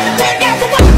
Take it away.